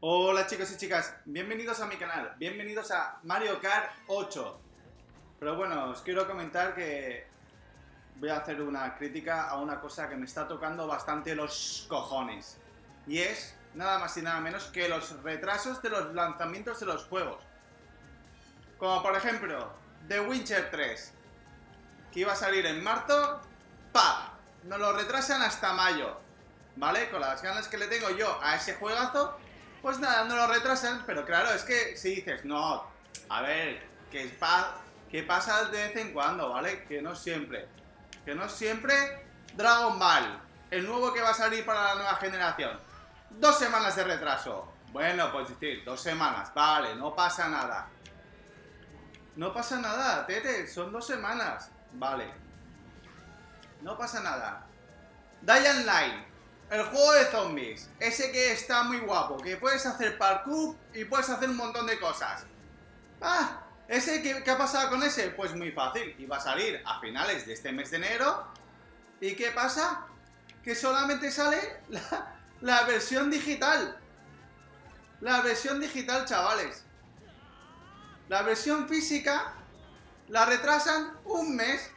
Hola chicos y chicas, bienvenidos a mi canal, bienvenidos a Mario Kart 8. Pero bueno, os quiero comentar que voy a hacer una crítica a una cosa que me está tocando bastante los cojones. Y es nada más y nada menos que los retrasos de los lanzamientos de los juegos. Como por ejemplo, The Witcher 3, que iba a salir en marzo, ¡pa! Nos lo retrasan hasta mayo. ¿Vale? Con las ganas que le tengo yo a ese juegazo, pues nada, no lo retrasan, pero claro, es que si dices, no, a ver, que, pa que pasa de vez en cuando, ¿vale? Que no siempre. Que no siempre Dragon Ball, el nuevo que va a salir para la nueva generación. Dos semanas de retraso. Bueno, pues decir, dos semanas, vale, no pasa nada. No pasa nada, Tete, son dos semanas. Vale. No pasa nada. Dying Line, el juego de zombies, ese que está muy guapo, que puedes hacer parkour y puedes hacer un montón de cosas. Ah, ese que, ¿qué ha pasado con ese? Pues muy fácil, iba a salir a finales de este mes de enero. ¿Y qué pasa? Que solamente sale la, la versión digital. La versión digital, chavales. La versión física la retrasan un mes.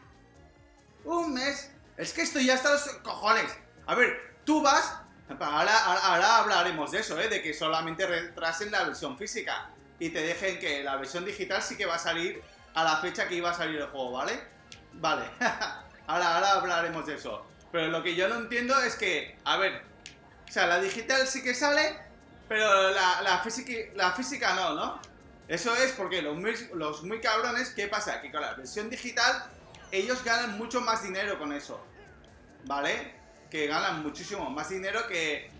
Un mes. Es que esto ya está los cojones. A ver, tú vas, ahora, hablaremos de eso, ¿eh? de que solamente retrasen la versión física y te dejen que la versión digital sí que va a salir a la fecha que iba a salir el juego, ¿vale? Vale, ahora, ahora hablaremos de eso. Pero lo que yo no entiendo es que, a ver, o sea, la digital sí que sale, pero la, física no, ¿no? Eso es porque los muy, los muy cabrones, ¿qué pasa? Que con la versión digital ellos ganan mucho más dinero con eso, ¿vale? Que ganan muchísimo más dinero que...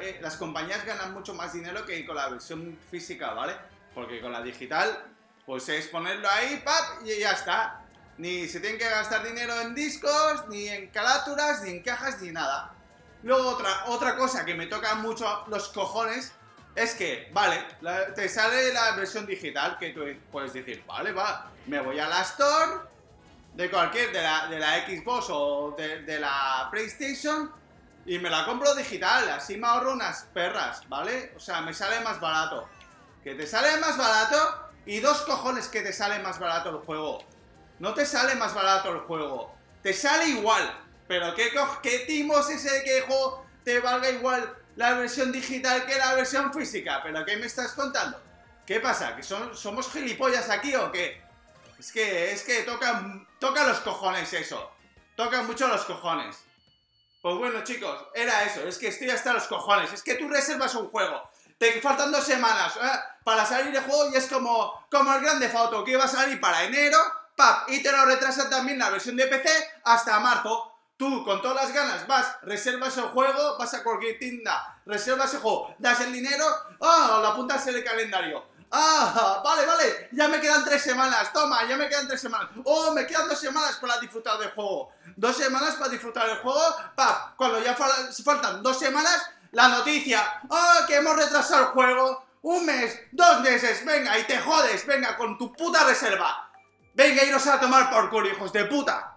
Eh, las compañías ganan mucho más dinero que con la versión física, ¿vale? Porque con la digital, pues es ponerlo ahí, ¡pap! y ya está. Ni se tienen que gastar dinero en discos, ni en carátulas, ni en cajas, ni nada. Luego otra, otra cosa que me toca mucho los cojones es que, vale, te sale la versión digital que tú puedes decir, vale, va, me voy a la Store, de cualquier, de la, de la Xbox o de, la PlayStation y me la compro digital, así me ahorro unas perras, ¿vale? O sea, me sale más barato. Que te sale más barato y dos cojones que te sale más barato el juego. No te sale más barato el juego, te sale igual. Pero ¿qué, qué timos ese que juego te valga igual la versión digital que la versión física? ¿Pero qué me estás contando? ¿Qué pasa? ¿Que son, somos gilipollas aquí o qué? Es que, es que toca, toca los cojones eso. Toca mucho los cojones. Pues bueno, chicos, era eso. Es que estoy hasta los cojones. Es que tú reservas un juego. Te faltan dos semanas ¿eh? para salir de juego y es como, como el grande foto que iba a salir para enero, pap, y te lo retrasa también la versión de PC hasta marzo. Tú, con todas las ganas, vas, reservas el juego, vas a cualquier tienda, reservas el juego, das el dinero, ¡oh! Lo apuntas en el calendario ¡Ah! Ya me quedan tres semanas, toma, ya me quedan tres semanas. ¡Oh, me quedan dos semanas para disfrutar del juego! Dos semanas para disfrutar del juego, cuando ya faltan dos semanas, la noticia, ¡oh, que hemos retrasado el juego! Un mes, dos meses, venga, y te jodes, venga, con tu puta reserva. Venga, iros a tomar por culo, hijos de puta.